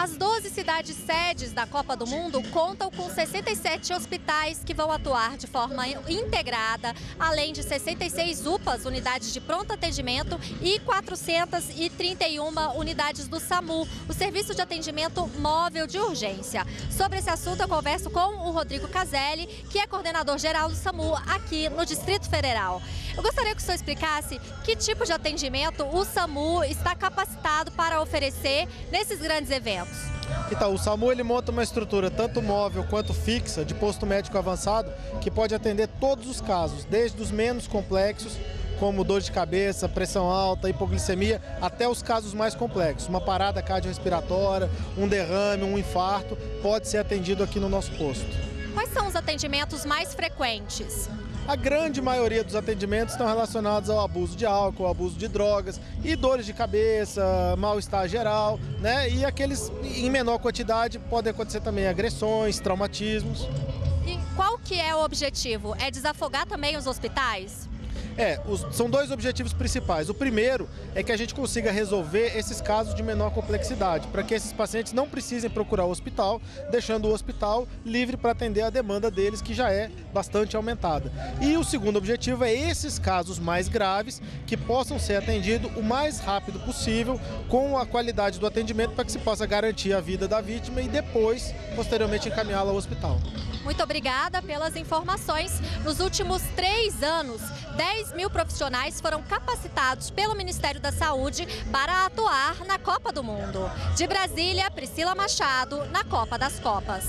As 12 cidades sedes da Copa do Mundo contam com 67 hospitais que vão atuar de forma integrada, além de 66 UPAs, unidades de pronto atendimento, e 431 unidades do SAMU, o Serviço de Atendimento Móvel de Urgência. Sobre esse assunto, eu converso com o Rodrigo Caselli, que é coordenador geral do SAMU aqui no Distrito Federal. Eu gostaria que o senhor explicasse que tipo de atendimento o SAMU está capacitado para oferecer nesses grandes eventos. Então, o SAMU ele monta uma estrutura tanto móvel quanto fixa de posto médico avançado que pode atender todos os casos, desde os menos complexos, como dor de cabeça, pressão alta, hipoglicemia, até os casos mais complexos. Uma parada cardiorrespiratória, um derrame, um infarto, pode ser atendido aqui no nosso posto. Quais são os atendimentos mais frequentes? A grande maioria dos atendimentos estão relacionados ao abuso de álcool, abuso de drogas e dores de cabeça, mal-estar geral, né? E aqueles em menor quantidade podem acontecer também agressões, traumatismos. E qual que é o objetivo? É desafogar também os hospitais? É, os, são dois objetivos principais. O primeiro é que a gente consiga resolver esses casos de menor complexidade, para que esses pacientes não precisem procurar o hospital, deixando o hospital livre para atender a demanda deles, que já é bastante aumentada. E o segundo objetivo é esses casos mais graves que possam ser atendidos o mais rápido possível, com a qualidade do atendimento, para que se possa garantir a vida da vítima e depois, posteriormente, encaminhá-la ao hospital. Muito obrigada pelas informações. Nos últimos três anos, 10 mil profissionais foram capacitados pelo Ministério da Saúde para atuar na Copa do Mundo. De Brasília, Priscila Machado, na Copa das Copas.